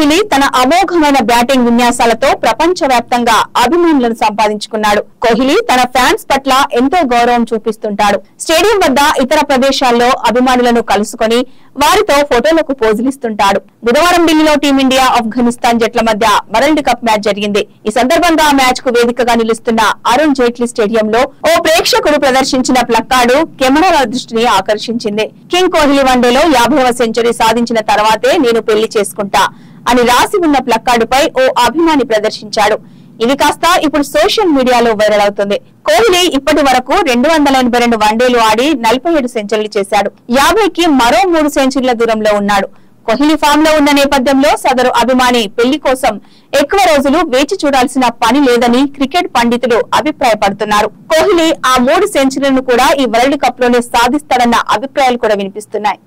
కోహ్లీ తన అమోఘమైన బ్యాటింగ్ విన్యాసాలతో ప్రపంచవ్యాప్తంగా అభిమానులను సంపాదించుకున్నాడు. కోహ్లీ తన ఫ్యాన్స్ పట్ల ఎంతో గౌరవం చూపిస్తుంటాడు. స్టేడియం వద్ద ఇతర ప్రదేశాల్లో అభిమానులను కలుసుకొని వారితో ఫోటోలకు పోజులిస్తుంటాడు బుధవారం ఢిల్లీలో టీమిండియా ఆఫ్ఘనిస్తాన్ జట్ల మధ్య వరల్డ్ కప్ మ్యాచ్ జరిగింది. ఈ సందర్భంగా మ్యాచ్కు వేదికగా నిలుస్తున్న అరుణ్ జైట్లీ స్టేడియంలో ఓ ప్రేక్షకుడు ప్రదర్శించిన ప్లక్కార్డు కెమెరాల దృష్టిని ఆకర్షించింది. కింగ్ కోహ్లీ వన్డేలో యాభైవ సెంచరీ సాధించిన తర్వాతే నేను పెళ్ళి చేసుకుంటా. అని రాసి ఉన్న ప్లక్కార్డుపై ఓ అభిమాని ప్రదర్శించాడు. ఇది కాస్త ఇప్పుడు సోషల్ మీడియాలో వైరల్ అవుతుంది. కోహ్లీ ఇప్పటి వరకు రెండు వందల ఎనభై రెండు వన్డేలు ఆడి నలభై ఏడు సెంచరీలు చేశాడు. యాభైకి మరో మూడు సెంచరీల దూరంలో ఉన్నాడు. కోహ్లీ ఫామ్లో ఉన్న నేపథ్యంలో సదరు అభిమాని పెళ్ళి కోసం ఎక్కువ రోజులు వేచి చూడాల్సిన పని లేదని క్రికెట్ పండితులు అభిప్రాయపడుతున్నారు. కోహ్లీ ఆ మూడు సెంచరీలను కూడా ఈ వరల్డ్ కప్లోనే సాధిస్తాడన్న అభిప్రాయాలు కూడా వినిపిస్తున్నాయి.